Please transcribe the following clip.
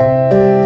you